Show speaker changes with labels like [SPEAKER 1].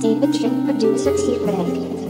[SPEAKER 1] David Chin, producer T-Ray.